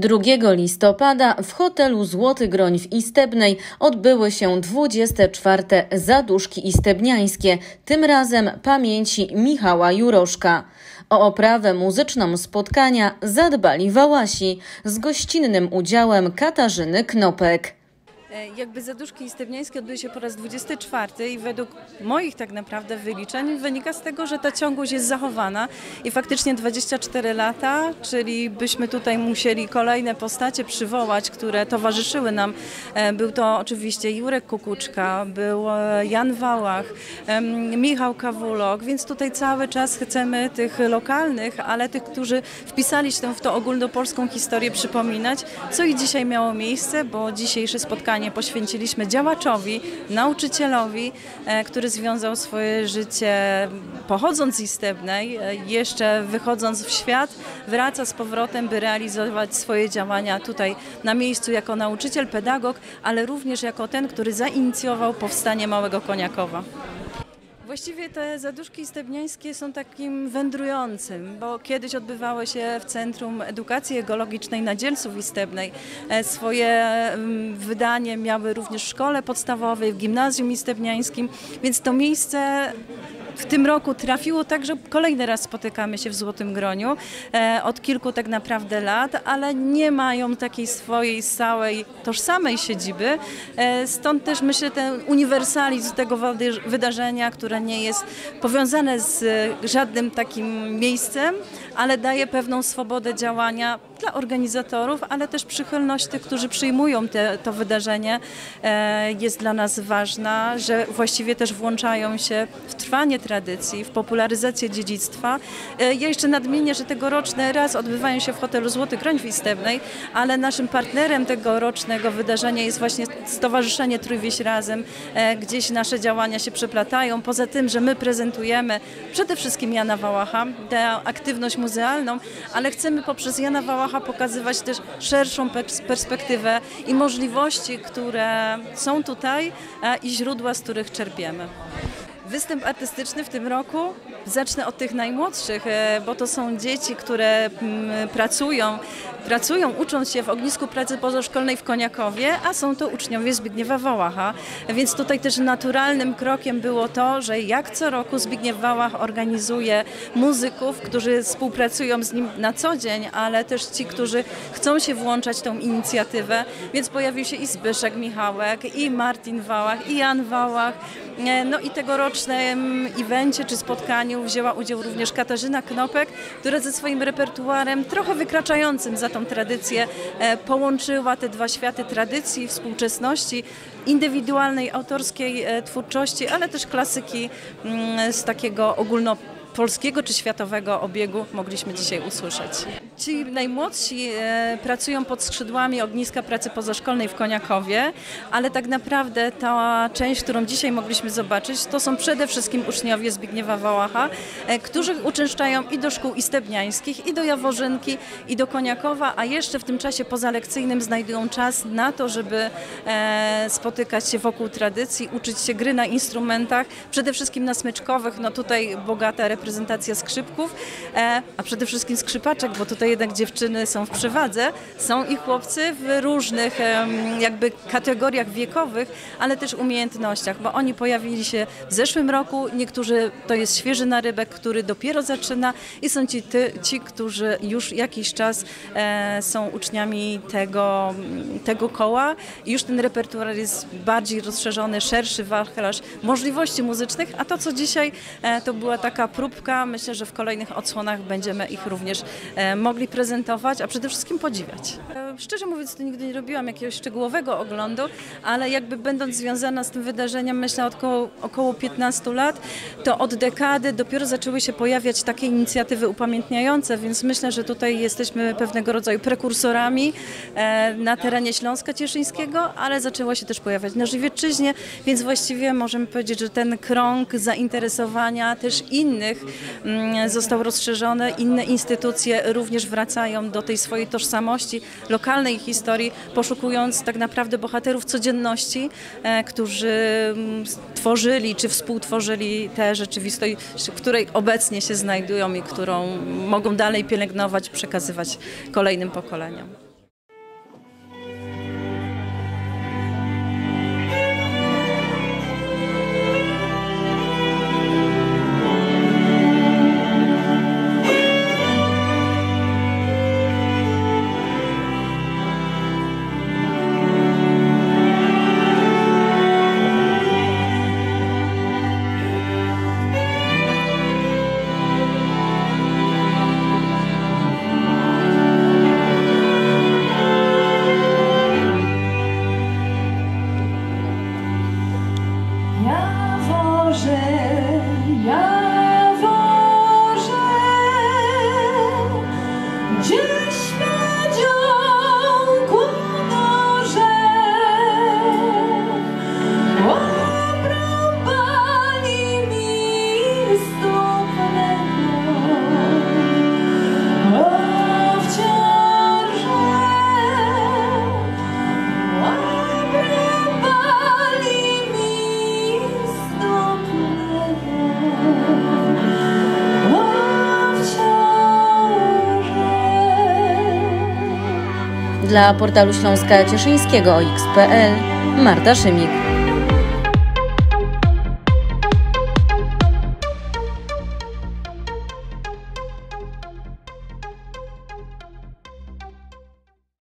2 listopada w hotelu Złoty Groń w Istebnej odbyły się 24. Zaduszki Istebniańskie, tym razem pamięci Michała Juroszka. O oprawę muzyczną spotkania zadbali Wałasi z gościnnym udziałem Katarzyny Knopek. E, jakby zaduszki istebniańskie odbyły się po raz 24 i według moich tak naprawdę wyliczeń wynika z tego, że ta ciągłość jest zachowana i faktycznie 24 lata, czyli byśmy tutaj musieli kolejne postacie przywołać, które towarzyszyły nam. E, był to oczywiście Jurek Kukuczka, był e, Jan Wałach, Michał Kawulok, więc tutaj cały czas chcemy tych lokalnych, ale tych, którzy wpisali się w to ogólnopolską historię przypominać, co i dzisiaj miało miejsce, bo dzisiejsze spotkanie spotkanie poświęciliśmy działaczowi, nauczycielowi, e, który związał swoje życie pochodząc z Istebnej, e, jeszcze wychodząc w świat, wraca z powrotem, by realizować swoje działania tutaj na miejscu jako nauczyciel, pedagog, ale również jako ten, który zainicjował powstanie Małego Koniakowa. Właściwie te zaduszki stebniańskie są takim wędrującym, bo kiedyś odbywało się w Centrum Edukacji Ekologicznej na Dzielców Istebnej. E, swoje mm, wydanie miały również w szkole podstawowej, w gimnazjum istebniańskim, więc to miejsce w tym roku trafiło tak, że kolejny raz spotykamy się w Złotym Groniu e, od kilku tak naprawdę lat, ale nie mają takiej swojej stałej, tożsamej siedziby. E, stąd też myślę ten uniwersalizm tego wydarzenia, które nie jest powiązane z żadnym takim miejscem, ale daje pewną swobodę działania dla organizatorów, ale też przychylność tych, którzy przyjmują te, to wydarzenie e, jest dla nas ważna, że właściwie też włączają się w trwanie tradycji, w popularyzację dziedzictwa. E, ja jeszcze nadmienię, że tegoroczne raz odbywają się w hotelu Złoty Groń w ale naszym partnerem tegorocznego wydarzenia jest właśnie Stowarzyszenie Trójwieś Razem. E, gdzieś nasze działania się przeplatają. Poza tym, że my prezentujemy przede wszystkim Jana Wałacha, tę aktywność muzealną, ale chcemy poprzez Jana Wałacha pokazywać też szerszą perspektywę i możliwości, które są tutaj e, i źródła, z których czerpiemy. Występ artystyczny w tym roku zacznę od tych najmłodszych, e, bo to są dzieci, które mm, pracują, pracują ucząc się w ognisku pracy pozaszkolnej w Koniakowie, a są to uczniowie Zbigniewa Wałacha. Więc tutaj też naturalnym krokiem było to, że jak co roku Zbigniew Wałach organizuje muzyków, którzy współpracują z nim na co dzień, ale też ci, którzy chcą się włączać w tą inicjatywę. Więc pojawił się i Zbyszek Michałek, i Martin Wałach, i Jan Wałach. E, no i tegorocznym evencie czy spotkaniu wzięła udział również Katarzyna Knopek, która ze swoim repertuarem trochę wykraczającym za tą tradycję e, połączyła te dwa światy tradycji, współczesności, indywidualnej, autorskiej e, twórczości, ale też klasyki mm, z takiego ogólno polskiego czy światowego obiegu mogliśmy dzisiaj usłyszeć. Ci najmłodsi e, pracują pod skrzydłami ogniska pracy pozaszkolnej w Koniakowie, ale tak naprawdę ta część, którą dzisiaj mogliśmy zobaczyć, to są przede wszystkim uczniowie Zbigniewa Wałacha, e, którzy uczęszczają i do szkół istebniańskich, i do Jaworzynki, i do Koniakowa, a jeszcze w tym czasie pozalekcyjnym znajdują czas na to, żeby e, spotykać się wokół tradycji, uczyć się gry na instrumentach, przede wszystkim na smyczkowych, no tutaj bogata reprezentacja skrzypków, a przede wszystkim skrzypaczek, bo tutaj jednak dziewczyny są w przewadze, są i chłopcy w różnych jakby kategoriach wiekowych, ale też umiejętnościach, bo oni pojawili się w zeszłym roku, niektórzy to jest świeży narybek, który dopiero zaczyna i są ci, ty, ci którzy już jakiś czas e, są uczniami tego, tego koła. Już ten repertuar jest bardziej rozszerzony, szerszy wachlarz możliwości muzycznych, a to co dzisiaj e, to była taka myślę, że w kolejnych odsłonach będziemy ich również e, mogli prezentować, a przede wszystkim podziwiać. E, szczerze mówiąc, to nigdy nie robiłam jakiegoś szczegółowego oglądu, ale jakby będąc związana z tym wydarzeniem, myślę około, około 15 lat, to od dekady dopiero zaczęły się pojawiać takie inicjatywy upamiętniające, więc myślę, że tutaj jesteśmy pewnego rodzaju prekursorami e, na terenie Śląska Cieszyńskiego, ale zaczęło się też pojawiać na Żywiecczyźnie, więc właściwie możemy powiedzieć, że ten krąg zainteresowania też innych został rozszerzony, inne instytucje również wracają do tej swojej tożsamości, lokalnej historii, poszukując tak naprawdę bohaterów codzienności, e, którzy mm, tworzyli czy współtworzyli tę rzeczywistość, w której obecnie się znajdują i którą mogą dalej pielęgnować, przekazywać kolejnym pokoleniom. Boże, ja Dla portalu Śląska Cieszyńskiego OX.pl Marta Szymik.